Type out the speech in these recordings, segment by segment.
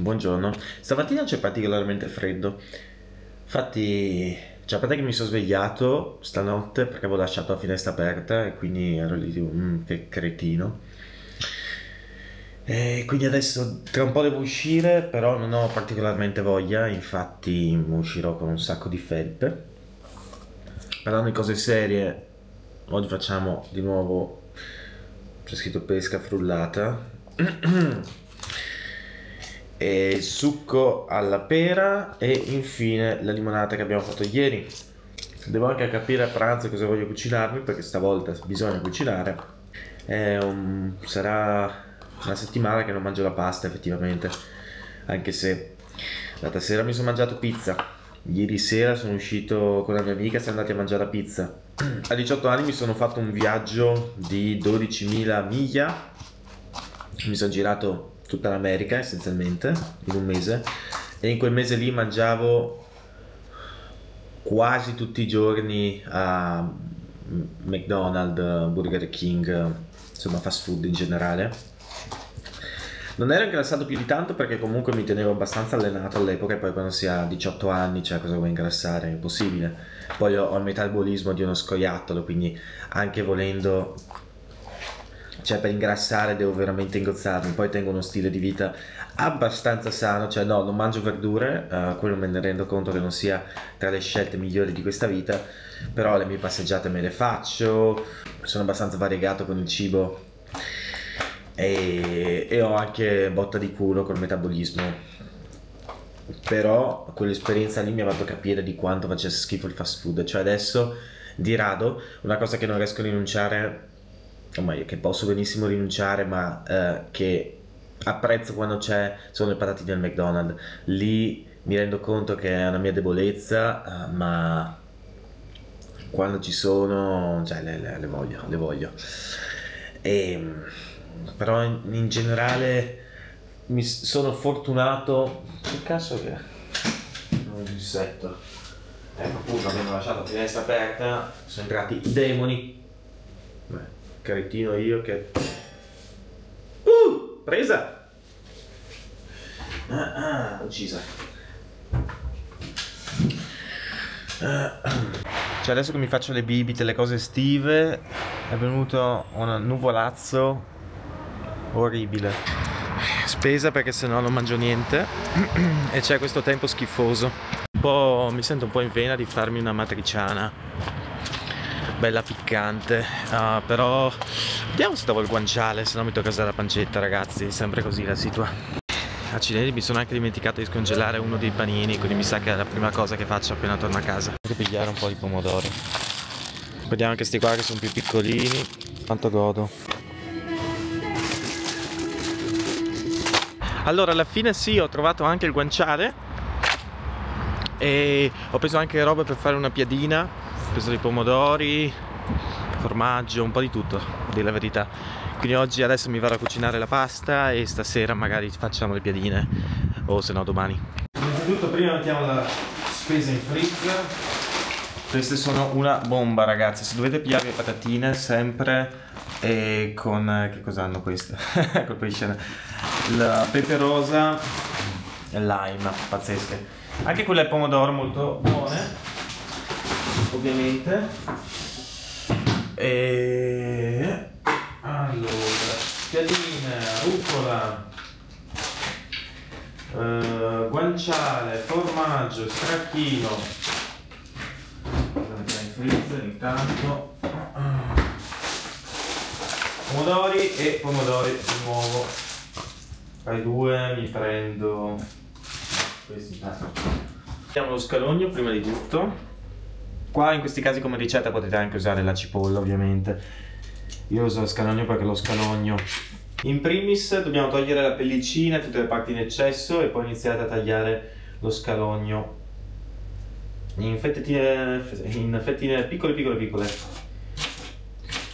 buongiorno. Stamattina c'è particolarmente freddo. Infatti, cioè, a parte che mi sono svegliato stanotte perché avevo lasciato la finestra aperta e quindi ero lì tipo, mm, che cretino. E quindi adesso tra un po' devo uscire, però non ho particolarmente voglia, infatti uscirò con un sacco di felpe. Parlando di cose serie, oggi facciamo di nuovo, c'è scritto pesca frullata. e succo alla pera e infine la limonata che abbiamo fatto ieri. Devo anche capire a pranzo cosa voglio cucinarmi perché stavolta bisogna cucinare. Un, sarà una settimana che non mangio la pasta effettivamente, anche se l'altra sera mi sono mangiato pizza. Ieri sera sono uscito con la mia amica, siamo andati a mangiare la pizza. A 18 anni mi sono fatto un viaggio di 12.000 miglia. Mi sono girato tutta l'America essenzialmente in un mese e in quel mese lì mangiavo quasi tutti i giorni a McDonald's, Burger King, insomma fast food in generale. Non ero ingrassato più di tanto perché comunque mi tenevo abbastanza allenato all'epoca e poi quando si ha 18 anni, cioè cosa vuoi ingrassare? È impossibile. Poi ho il metabolismo di uno scoiattolo, quindi anche volendo cioè per ingrassare devo veramente ingozzarmi, poi tengo uno stile di vita abbastanza sano, cioè no, non mangio verdure, uh, quello me ne rendo conto che non sia tra le scelte migliori di questa vita, però le mie passeggiate me le faccio, sono abbastanza variegato con il cibo e, e ho anche botta di culo col metabolismo. Però quell'esperienza lì mi ha fatto capire di quanto facesse schifo il fast food, cioè adesso di rado una cosa che non riesco a rinunciare insomma, che posso benissimo rinunciare, ma eh, che apprezzo quando c'è, sono le patatine del McDonald's. Lì mi rendo conto che è una mia debolezza, eh, ma quando ci sono, cioè, le, le, le voglio, le voglio. E, ehm, però in, in, generale mi sono fortunato. Che cazzo che è? Un dissetto. Ecco appunto, abbiamo lasciato la finestra aperta, sono entrati i demoni Cretino io che... Uh! Presa! Ah, ah, uccisa. Cioè adesso che mi faccio le bibite, le cose estive, è venuto un nuvolazzo orribile. Spesa perché sennò non mangio niente e c'è questo tempo schifoso. Un po', mi sento un po' in vena di farmi una matriciana bella piccante. Uh, però vediamo se trovo il guanciale se no mi tocca usare la pancetta ragazzi sempre così la situazione accidenti mi sono anche dimenticato di scongelare uno dei panini quindi mi sa che è la prima cosa che faccio appena torno a casa. Devo pigliare un po' di pomodori vediamo anche questi qua che sono più piccolini. Quanto godo. Allora alla fine sì ho trovato anche il guanciale. E ho preso anche roba per fare una piadina preso dei pomodori, formaggio, un po' di tutto, di la verità. Quindi oggi adesso mi vado a cucinare la pasta e stasera magari facciamo le piadine o se no domani. Innanzitutto prima mettiamo la spesa in freezer. Queste sono una bomba ragazzi, se dovete pigliare le patatine sempre e con... che cosa hanno queste? Colpisce la pepe rosa e lime, pazzesche. Anche quelle al pomodoro molto buone ovviamente. E allora piadine rucola eh, guanciale formaggio stracchino. Mettiamo in freezer intanto. Pomodori e pomodori di nuovo. Ai due mi prendo questi intanto mettiamo lo scalogno prima di tutto Qua in questi casi come ricetta potete anche usare la cipolla ovviamente. Io uso lo scalogno perché lo scalogno. In primis dobbiamo togliere la pellicina e tutte le parti in eccesso e poi iniziate a tagliare lo scalogno in fettine, in fettine piccole piccole piccole.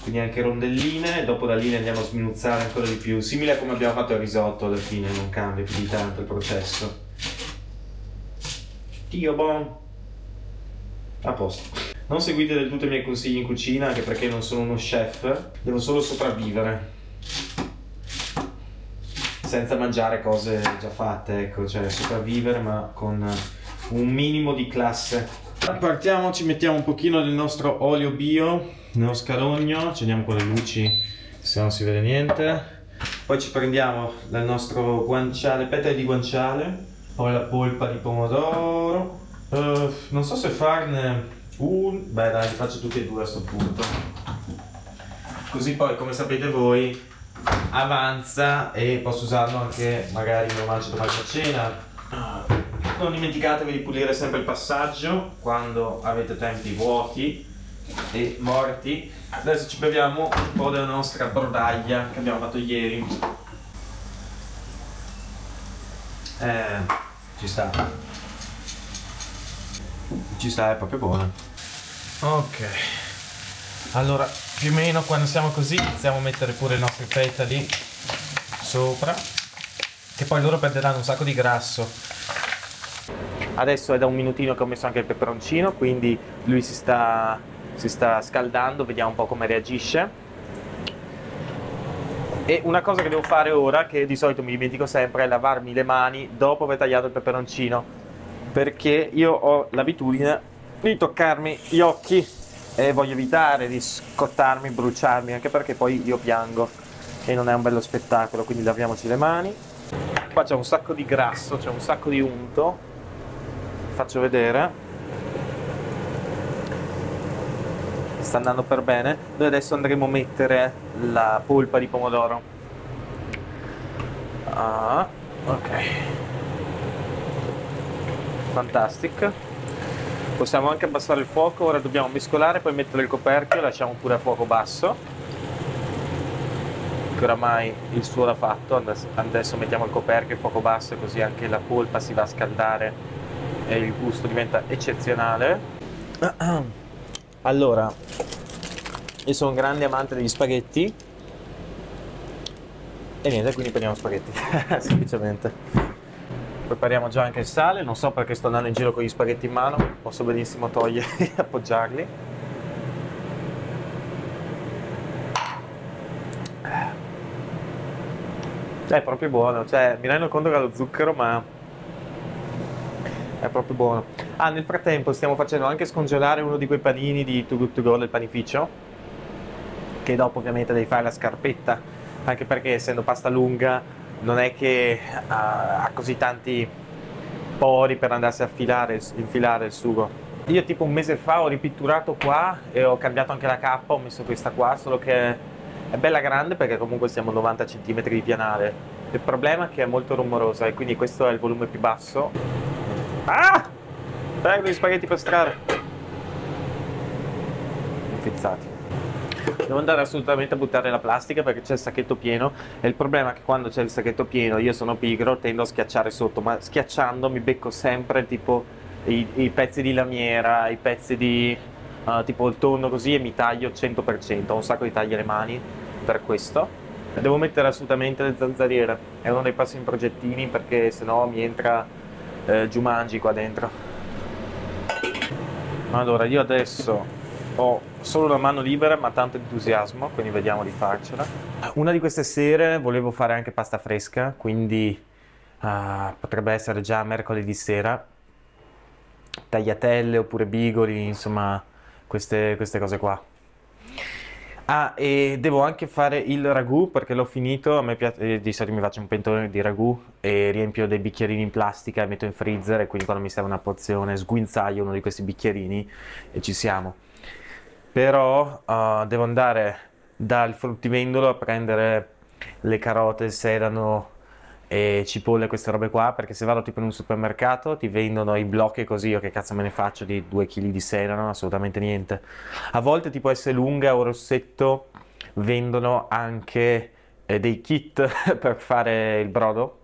Quindi anche rondelline e dopo da lì ne andiamo a sminuzzare ancora di più. Simile a come abbiamo fatto il risotto alla fine, non cambia più di tanto il processo. Dio bon! A posto. Non seguite del tutto i miei consigli in cucina, anche perché non sono uno chef, devo solo sopravvivere. senza mangiare cose già fatte, ecco, cioè sopravvivere ma con un minimo di classe. Partiamo, ci mettiamo un pochino del nostro olio bio nello scalogno, accendiamo con le luci se non si vede niente. Poi ci prendiamo dal nostro guanciale, petali di guanciale, poi la polpa di pomodoro. Uh, non so se farne un... Beh dai, li faccio tutti e due a sto punto. Così poi, come sapete voi, avanza e posso usarlo anche magari me lo mangio domani a cena. Non dimenticatevi di pulire sempre il passaggio quando avete tempi vuoti e morti. Adesso ci beviamo un po' della nostra brodaglia che abbiamo fatto ieri. Eh, ci sta. Ci sta, è proprio buona. Ok. Allora, più o meno quando siamo così iniziamo a mettere pure i nostri petali sopra che poi loro perderanno un sacco di grasso adesso è da un minutino che ho messo anche il peperoncino quindi lui si sta, si sta scaldando vediamo un po' come reagisce e una cosa che devo fare ora che di solito mi dimentico sempre è lavarmi le mani dopo aver tagliato il peperoncino perché io ho l'abitudine di toccarmi gli occhi e voglio evitare di scottarmi, bruciarmi, anche perché poi io piango e non è un bello spettacolo, quindi laviamoci le mani. Qua c'è un sacco di grasso, c'è un sacco di unto, faccio vedere. Sta andando per bene. Noi adesso andremo a mettere la polpa di pomodoro. Ah, ok. Fantastic. Possiamo anche abbassare il fuoco ora dobbiamo mescolare poi mettere il coperchio lasciamo pure a fuoco basso. Che oramai il suo l'ha fatto adesso mettiamo il coperchio a fuoco basso così anche la polpa si va a scaldare e il gusto diventa eccezionale. Allora io sono un grande amante degli spaghetti. E niente quindi prendiamo spaghetti semplicemente prepariamo già anche il sale non so perché sto andando in giro con gli spaghetti in mano posso benissimo toglierli e appoggiarli. È proprio buono cioè mi rendo conto che ha lo zucchero ma è proprio buono. Ah nel frattempo stiamo facendo anche scongelare uno di quei panini di Too Good To Go del panificio che dopo ovviamente devi fare la scarpetta anche perché essendo pasta lunga non è che ha, ha così tanti pori per andarsi a filare, infilare il sugo. Io tipo un mese fa ho ripitturato qua e ho cambiato anche la cappa, ho messo questa qua, solo che è bella grande perché comunque siamo 90 cm di pianale. Il problema è che è molto rumorosa e quindi questo è il volume più basso. Ah! Perdo gli spaghetti per strada. Infizzati. Devo andare assolutamente a buttare la plastica perché c'è il sacchetto pieno e il problema è che quando c'è il sacchetto pieno io sono pigro, tendo a schiacciare sotto, ma schiacciando mi becco sempre tipo i, i pezzi di lamiera, i pezzi di uh, tipo il tonno così e mi taglio 100%, ho un sacco di tagli alle mani per questo. Devo mettere assolutamente le zanzariere, è uno dei prossimi progettini perché sennò mi entra eh, Jumanji qua dentro. Allora, io adesso ho solo la mano libera ma tanto entusiasmo, quindi vediamo di farcela. Una di queste sere volevo fare anche pasta fresca, quindi uh, potrebbe essere già mercoledì sera. Tagliatelle oppure bigoli, insomma, queste, queste cose qua. Ah, e devo anche fare il ragù perché l'ho finito. A me piace, eh, di solito mi faccio un pentolone di ragù e riempio dei bicchierini in plastica e metto in freezer. E quindi quando mi serve una porzione, sguinzaglio uno di questi bicchierini e ci siamo però uh, devo andare dal fruttivendolo a prendere le carote, il sedano e cipolle, queste robe qua, perché se vado tipo in un supermercato ti vendono i blocchi così, io che cazzo me ne faccio di 2 kg di sedano, assolutamente niente. A volte tipo S lunga o rossetto vendono anche eh, dei kit per fare il brodo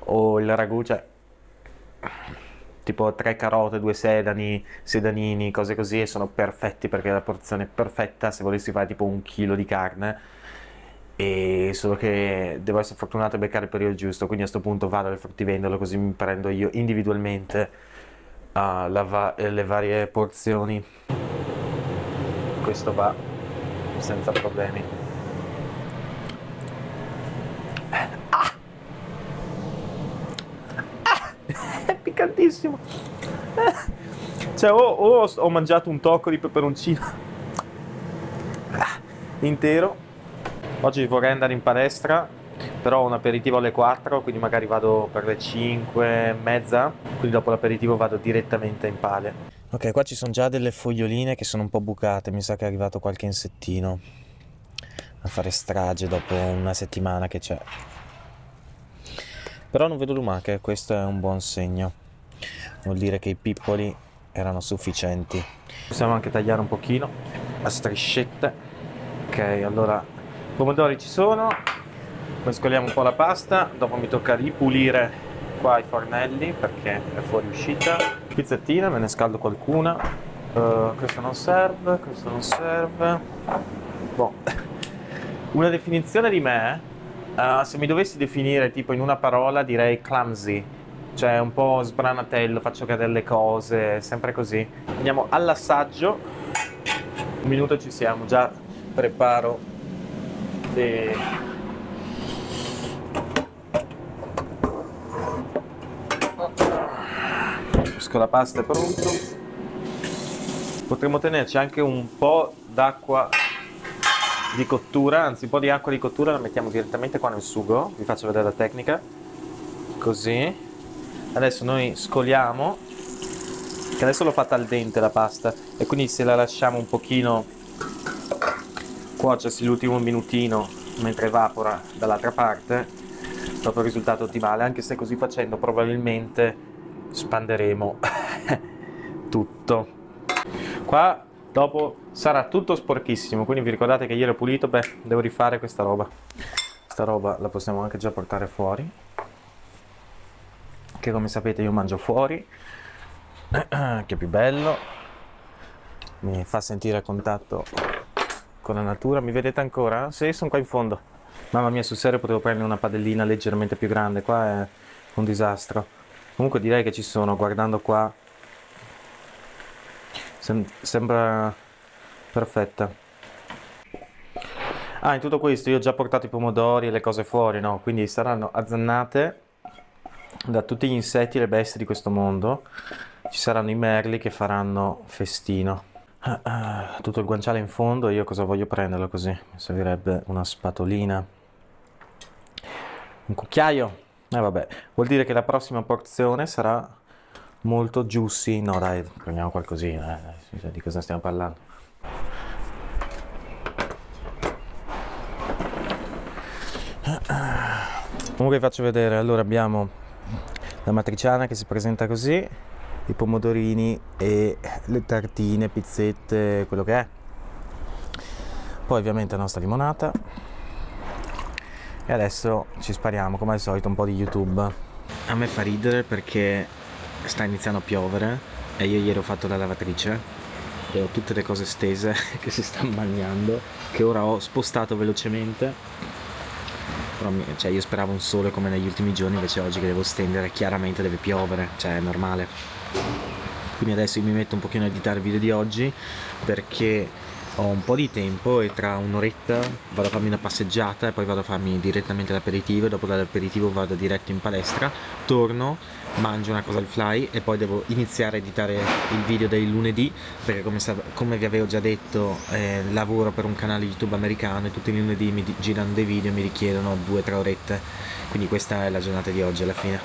o il ragù, cioè tipo tre carote, due sedani, sedanini, cose così, e sono perfetti perché è la porzione perfetta se volessi fare tipo un chilo di carne. E solo che devo essere fortunato a beccare il periodo giusto, quindi a questo punto vado al fruttivendolo così mi prendo io individualmente uh, va le varie porzioni. Questo va senza problemi. Piccantissimo. Cioè, o, o ho mangiato un tocco di peperoncino intero. Oggi vorrei andare in palestra, però ho un aperitivo alle 4, quindi magari vado per le 5 e mezza, quindi dopo l'aperitivo vado direttamente in pale. Ok, qua ci sono già delle foglioline che sono un po' bucate, mi sa che è arrivato qualche insettino a fare strage dopo una settimana che c'è. Però non vedo lumache, questo è un buon segno. Vuol dire che i pippoli erano sufficienti. Possiamo anche tagliare un pochino a striscette. Ok, allora pomodori ci sono. Mescoliamo un po' la pasta, dopo mi tocca ripulire qua i fornelli perché è fuori uscita. Pizzettina, me ne scaldo qualcuna. Uh, questo non serve, questo non serve. Boh. Una definizione di me, uh, se mi dovessi definire tipo in una parola, direi clumsy. Cioè un po' sbranatello, faccio cadere le cose, sempre così. Andiamo all'assaggio. Un minuto ci siamo, già preparo le Mesco la pasta è pronto. Potremmo tenerci anche un po' d'acqua di cottura, anzi un po' di acqua di cottura la mettiamo direttamente qua nel sugo, vi faccio vedere la tecnica. Così. Adesso noi scoliamo, che adesso l'ho fatta al dente la pasta, e quindi se la lasciamo un pochino cuocersi l'ultimo minutino mentre evapora dall'altra parte, proprio il risultato ottimale, anche se così facendo probabilmente spanderemo tutto. Qua dopo sarà tutto sporchissimo, quindi vi ricordate che ieri ho pulito, beh, devo rifare questa roba. Questa roba la possiamo anche già portare fuori, che come sapete io mangio fuori, che è più bello, mi fa sentire a contatto con la natura. Mi vedete ancora? Sì, sono qua in fondo. Mamma mia, sul serio potevo prendere una padellina leggermente più grande, qua è un disastro. Comunque direi che ci sono, guardando qua, sem sembra perfetta. Ah, in tutto questo io ho già portato i pomodori e le cose fuori, no? Quindi saranno azzannate da tutti gli insetti e le bestie di questo mondo. Ci saranno i merli che faranno festino. Ah, ah, tutto il guanciale in fondo, io cosa voglio prenderlo così? Mi servirebbe una spatolina. Un cucchiaio. Eh vabbè, vuol dire che la prossima porzione sarà molto juicy. No dai, prendiamo qualcosina, eh. di cosa stiamo parlando. Comunque vi faccio vedere, allora abbiamo la matriciana che si presenta così, i pomodorini e le tartine, pizzette, quello che è. Poi ovviamente la nostra limonata e adesso ci spariamo come al solito un po' di YouTube. A me fa ridere perché sta iniziando a piovere e io ieri ho fatto la lavatrice e ho tutte le cose stese che si stanno bagnando che ora ho spostato velocemente però cioè, io speravo un sole come negli ultimi giorni invece oggi che devo stendere chiaramente deve piovere cioè è normale. Quindi adesso mi metto un pochino a editare il video di oggi perché ho un po' di tempo e tra un'oretta vado a farmi una passeggiata e poi vado a farmi direttamente l'aperitivo e dopo dall'aperitivo vado diretto in palestra torno, mangio una cosa al fly e poi devo iniziare a editare il video del lunedì perché come, come vi avevo già detto eh, lavoro per un canale youtube americano e tutti i lunedì mi girano dei video e mi richiedono 2-3 orette. Quindi questa è la giornata di oggi alla fine